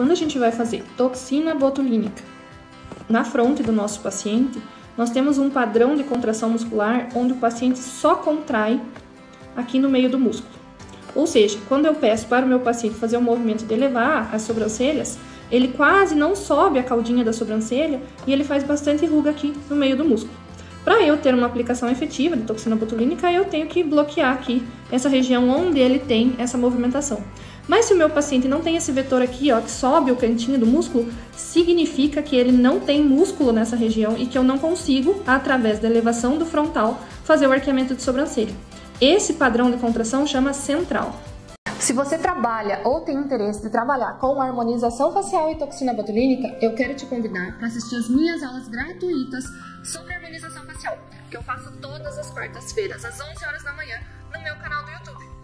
quando a gente vai fazer toxina botulínica na fronte do nosso paciente, nós temos um padrão de contração muscular onde o paciente só contrai aqui no meio do músculo. Ou seja, quando eu peço para o meu paciente fazer o movimento de elevar as sobrancelhas, ele quase não sobe a caldinha da sobrancelha e ele faz bastante ruga aqui no meio do músculo. Para eu ter uma aplicação efetiva de toxina botulínica, eu tenho que bloquear aqui essa região onde ele tem essa movimentação. Mas se o meu paciente não tem esse vetor aqui, ó, que sobe o cantinho do músculo, significa que ele não tem músculo nessa região e que eu não consigo, através da elevação do frontal, fazer o arqueamento de sobrancelha. Esse padrão de contração chama central. Se você trabalha ou tem interesse de trabalhar com harmonização facial e toxina botulínica, eu quero te convidar para assistir as minhas aulas gratuitas sobre harmonização facial, que eu faço todas as quartas-feiras, às 11 horas da manhã,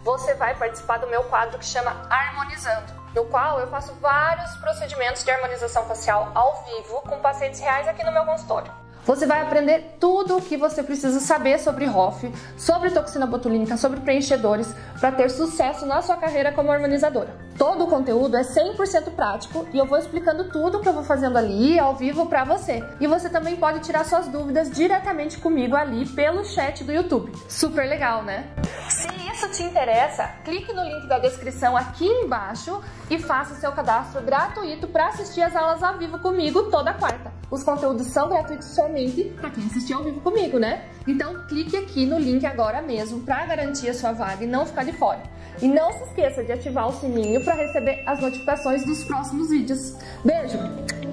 Você vai participar do meu quadro que chama Harmonizando, no qual eu faço vários procedimentos de harmonização facial ao vivo com pacientes reais aqui no meu consultório. Você vai aprender tudo o que você precisa saber sobre ROF, sobre toxina botulínica, sobre preenchedores, para ter sucesso na sua carreira como harmonizadora. Todo o conteúdo é 100% prático e eu vou explicando tudo que eu vou fazendo ali ao vivo para você. E você também pode tirar suas dúvidas diretamente comigo ali pelo chat do YouTube. Super legal, né? Se isso te interessa, clique no link da descrição aqui embaixo e faça seu cadastro gratuito para assistir as aulas ao vivo comigo toda quarta. Os conteúdos são gratuitos somente para quem assistiu ao vivo comigo, né? Então clique aqui no link agora mesmo para garantir a sua vaga e não ficar de fora. E não se esqueça de ativar o sininho para receber as notificações dos próximos vídeos. Beijo!